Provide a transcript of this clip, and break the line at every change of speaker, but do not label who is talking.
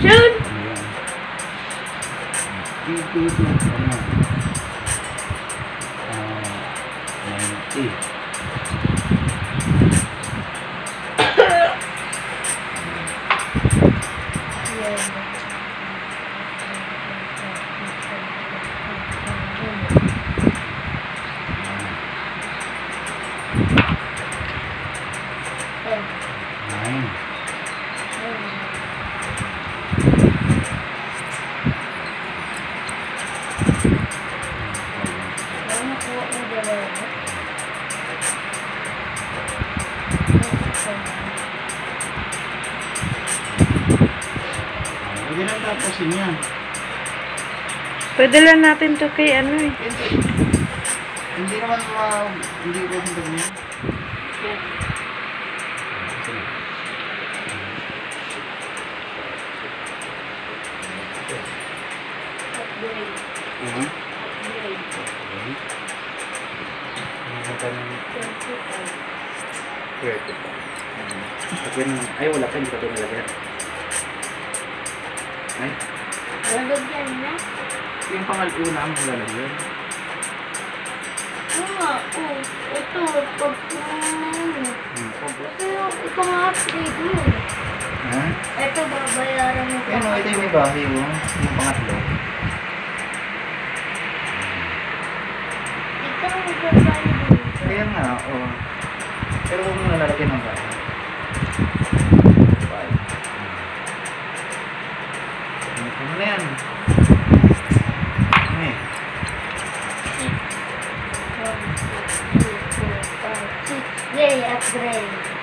June. Nine. Pwede lang tapusin yan.
Pwede lang natin to kay ano eh.
Hindi. Hindi naman ma... Hindi ko hindi niya. Mhm.
Lagyan, ay wala pa, hindi pa ito nalagyan. Ay,
Lalagyan na.
yung pangal-una ang lalagyan.
Oo nga, oh. Ito, pag... ano,
Hmm.
Ito yung ipang-upgrade mo.
Ha?
Ito, babayaran mo
Ano, ito yung may bahay mo. Yung pangatlo.
Ikaw ang
Kaya nga, oo. Pero huwag mo nalalagyan ng bahay. Ano pa na yan? Ano eh?
One, two, three, four, five, six. Yay, upgrade.